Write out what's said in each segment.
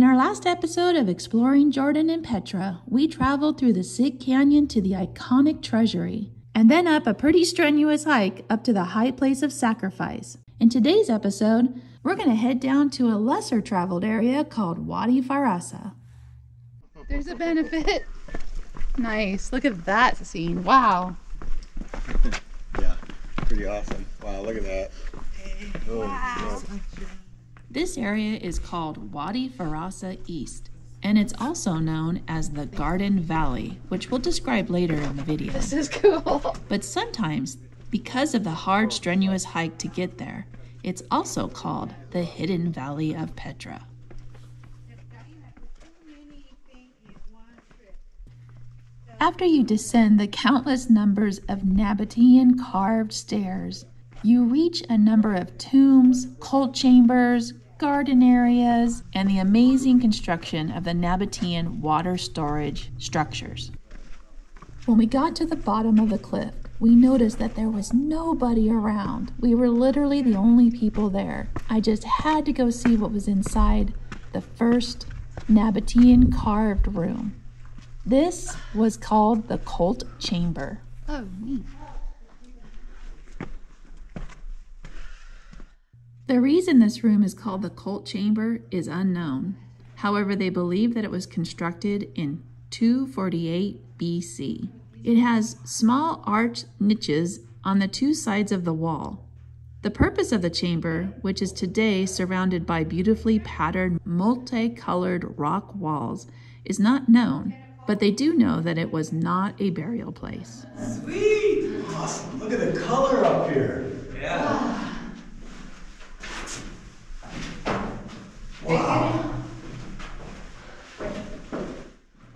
In our last episode of Exploring Jordan and Petra, we traveled through the Siq Canyon to the iconic treasury, and then up a pretty strenuous hike up to the high place of sacrifice. In today's episode, we're going to head down to a lesser traveled area called Wadi Farasa. There's a benefit. Nice. Look at that scene. Wow. Yeah, pretty awesome. Wow, look at that. Oh, wow. This area is called Wadi Farasa East, and it's also known as the Garden Valley, which we'll describe later in the video. This is cool. But sometimes, because of the hard, strenuous hike to get there, it's also called the Hidden Valley of Petra. After you descend the countless numbers of Nabatean carved stairs, you reach a number of tombs, cult chambers, garden areas, and the amazing construction of the Nabatean water storage structures. When we got to the bottom of the cliff, we noticed that there was nobody around. We were literally the only people there. I just had to go see what was inside the first Nabatean carved room. This was called the Cult Chamber. Oh, neat. The reason this room is called the Cult Chamber is unknown. However, they believe that it was constructed in 248 BC. It has small arch niches on the two sides of the wall. The purpose of the chamber, which is today surrounded by beautifully patterned, multicolored rock walls, is not known, but they do know that it was not a burial place. Sweet! Awesome. Look at the color up here. Yeah. Wow.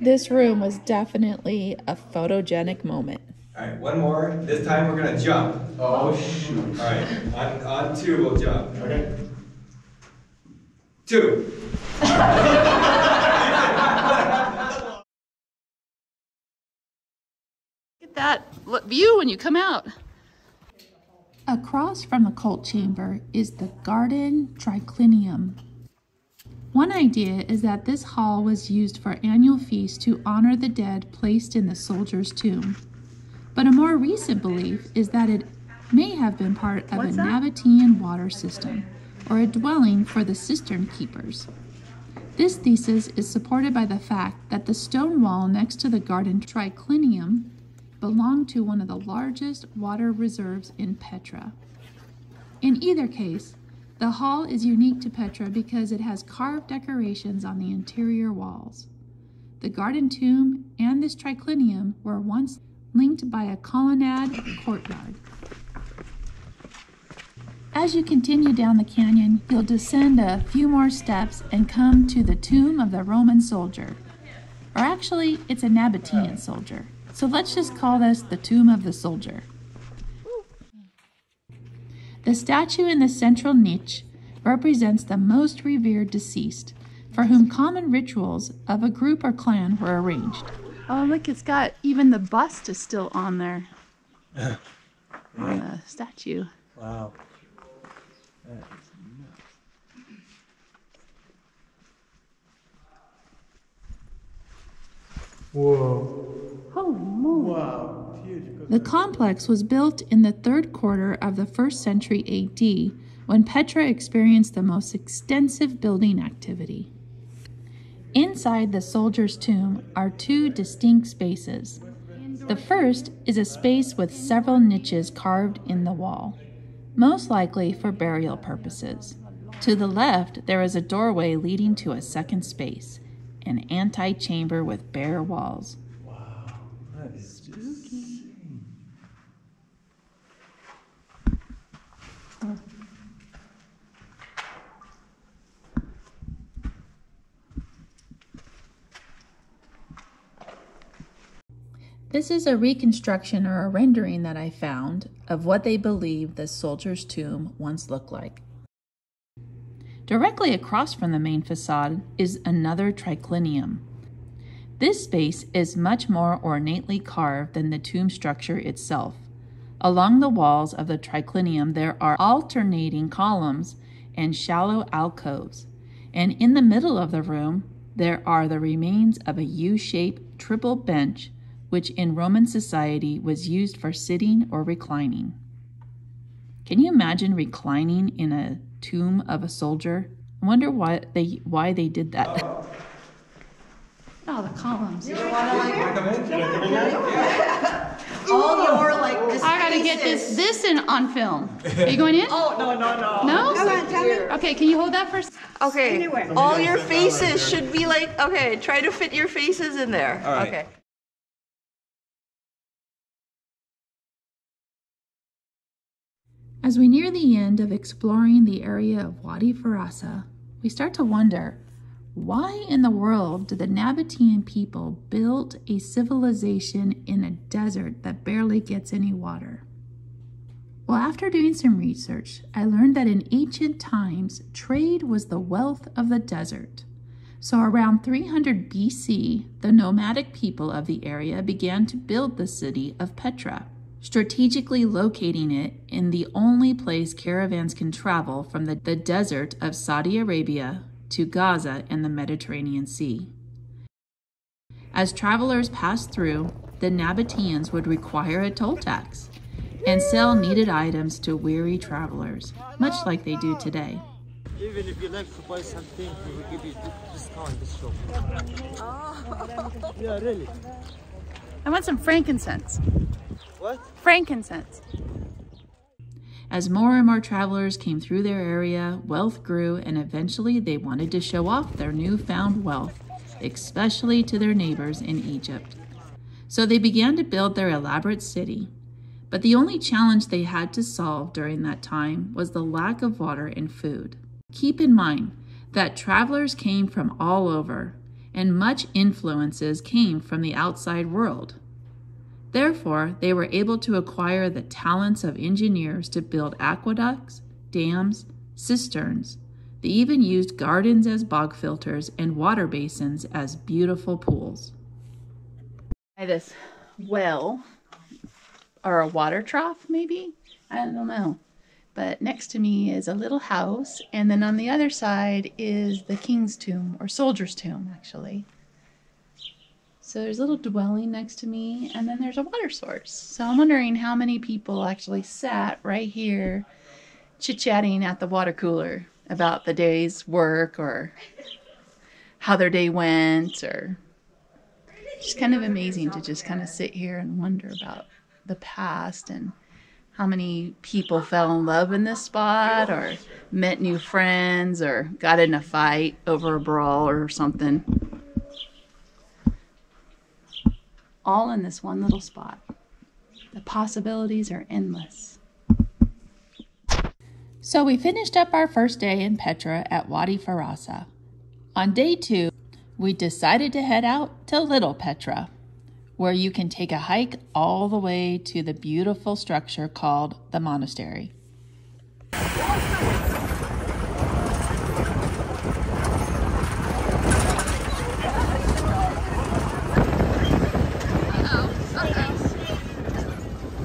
This room was definitely a photogenic moment. All right, one more. This time we're gonna jump. Oh, shoot. All right, on, on two we'll jump. Okay. Two. Look at that view when you come out. Across from the cult chamber is the garden triclinium. One idea is that this hall was used for annual feasts to honor the dead placed in the soldier's tomb. But a more recent belief is that it may have been part of What's a that? Nabatean water system or a dwelling for the cistern keepers. This thesis is supported by the fact that the stone wall next to the garden triclinium belonged to one of the largest water reserves in Petra. In either case, the hall is unique to Petra because it has carved decorations on the interior walls. The garden tomb and this triclinium were once linked by a colonnade courtyard. As you continue down the canyon, you'll descend a few more steps and come to the tomb of the Roman soldier. Or actually, it's a Nabatean soldier. So let's just call this the tomb of the soldier. The statue in the central niche represents the most revered deceased, for whom common rituals of a group or clan were arranged. Oh, look, it's got even the bust is still on there. on the statue. Wow. Whoa. Oh, moly. Wow. The complex was built in the third quarter of the first century AD when Petra experienced the most extensive building activity. Inside the soldier's tomb are two distinct spaces. The first is a space with several niches carved in the wall, most likely for burial purposes. To the left, there is a doorway leading to a second space, an antechamber with bare walls. That is This is a reconstruction or a rendering that I found of what they believe the soldier's tomb once looked like. Directly across from the main facade is another triclinium. This space is much more ornately carved than the tomb structure itself. Along the walls of the triclinium, there are alternating columns and shallow alcoves, and in the middle of the room, there are the remains of a U shaped triple bench, which in Roman society was used for sitting or reclining. Can you imagine reclining in a tomb of a soldier? I wonder why they why they did that. Oh, oh the columns. All oh. your like this. I gotta get this this in on film. Are you going in? Oh no no no. No? Come on, tell me. Okay, can you hold that first? Okay. All your faces should be like okay. Try to fit your faces in there. All right. Okay. As we near the end of exploring the area of Wadi Farasa, we start to wonder why in the world did the Nabatean people build a civilization in a desert that barely gets any water? Well, after doing some research, I learned that in ancient times, trade was the wealth of the desert. So, around 300 BC, the nomadic people of the area began to build the city of Petra, strategically locating it in the only place caravans can travel from the, the desert of Saudi Arabia to Gaza and the Mediterranean Sea. As travelers passed through, the Nabateans would require a toll tax and sell needed items to weary travelers, much like they do today. Even if you like to buy something, we will give you di- discount in this shop. Oh. Yeah, really. I want some frankincense. What? Frankincense. As more and more travelers came through their area, wealth grew, and eventually they wanted to show off their newfound wealth, especially to their neighbors in Egypt. So they began to build their elaborate city. But the only challenge they had to solve during that time was the lack of water and food. Keep in mind that travelers came from all over, and much influences came from the outside world. Therefore, they were able to acquire the talents of engineers to build aqueducts, dams, cisterns. They even used gardens as bog filters and water basins as beautiful pools. This well or a water trough, maybe? I don't know. But next to me is a little house, and then on the other side is the king's tomb or soldier's tomb, actually. So there's a little dwelling next to me, and then there's a water source. So I'm wondering how many people actually sat right here chit chatting at the water cooler about the day's work or how their day went or just kind of amazing to just kind of sit here and wonder about the past and how many people fell in love in this spot or met new friends or got in a fight over a brawl or something. All in this one little spot. The possibilities are endless. So we finished up our first day in Petra at Wadi Farasa. On day two, we decided to head out to Little Petra, where you can take a hike all the way to the beautiful structure called the monastery.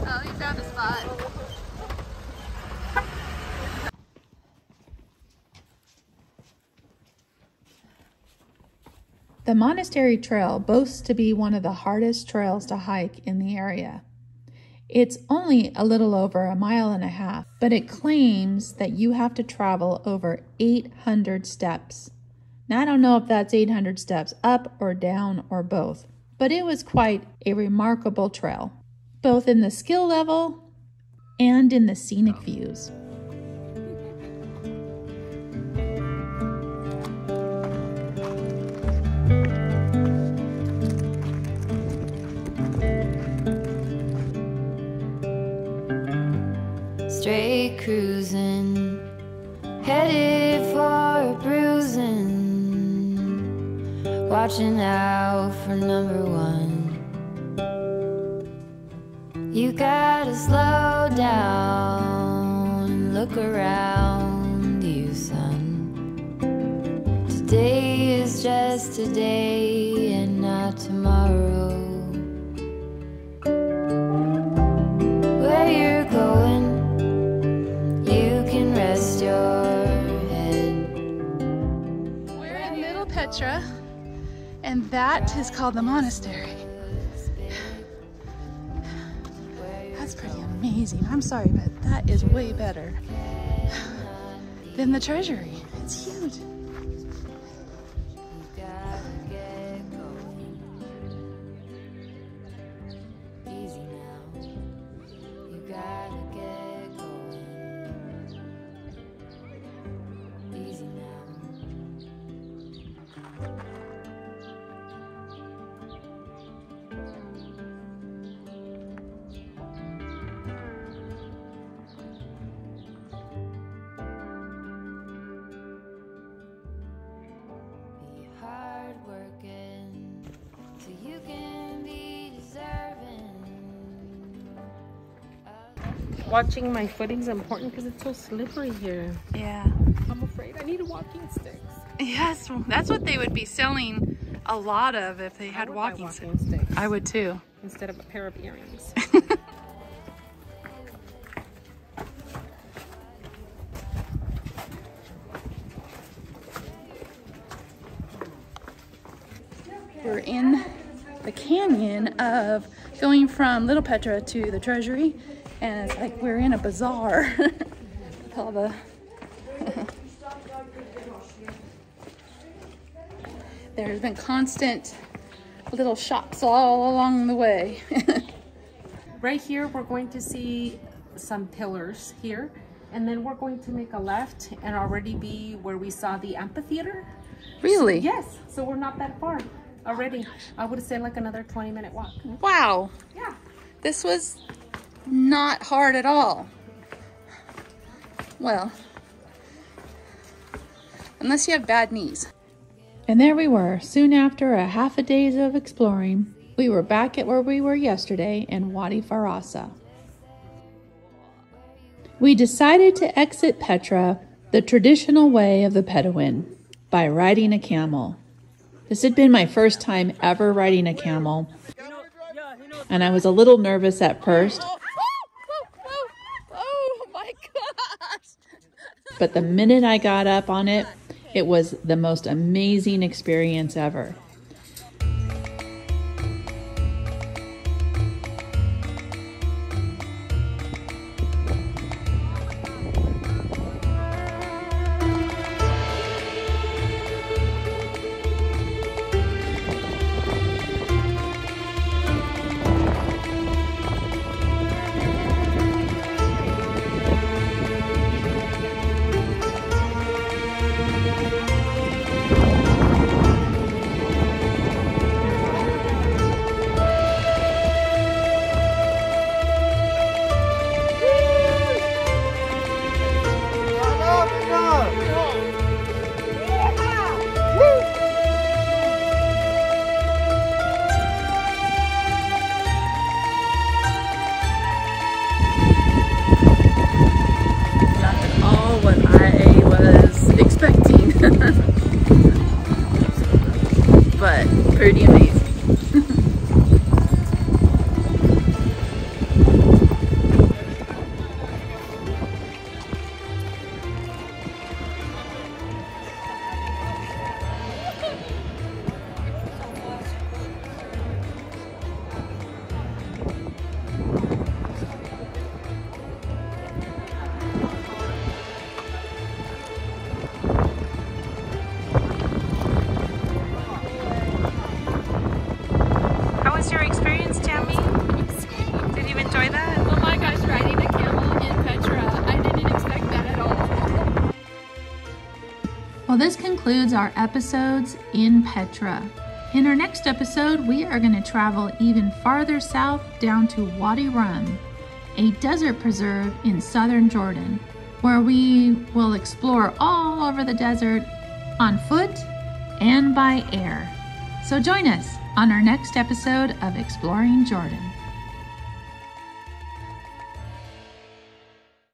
Oh, you found a spot. The monastery trail boasts to be one of the hardest trails to hike in the area. It's only a little over a mile and a half, but it claims that you have to travel over 800 steps. Now, I don't know if that's 800 steps up or down or both, but it was quite a remarkable trail, both in the skill level and in the scenic views. Cruising, headed for a bruising. Watching out for number one. You gotta slow down look around you, son. Today is just today and not tomorrow. And that is called the monastery. That's pretty amazing. I'm sorry, but that is way better than the treasury. It's huge. Watching my footing's important because it's so slippery here. Yeah. I'm afraid I need walking sticks. Yes, that's what they would be selling a lot of if they had I walking sticks. walking sticks I would too. instead of a pair of earrings. We're in the canyon of going from Little Petra to the treasury, and it's like we're in a bazaar. With all the There's been constant little shops all along the way. right here, we're going to see some pillars here. And then we're going to make a left and already be where we saw the amphitheater. really? Yes, so we're not that far already. I would say like another 20 minute walk. Wow. Yeah. This was not hard at all. Well, unless you have bad knees. And there we were, soon after a half a days of exploring. We were back at where we were yesterday in Wadi Farasa. We decided to exit Petra the traditional way of the Bedouin by riding a camel. This had been my first time ever riding a camel, and I was a little nervous at first. Oh my gosh! But the minute I got up on it, it was the most amazing experience ever. Well, this concludes our episodes in Petra. In our next episode, we are going to travel even farther south down to Wadi Rum, a desert preserve in southern Jordan, where we will explore all over the desert on foot and by air. So join us on our next episode of Exploring Jordan.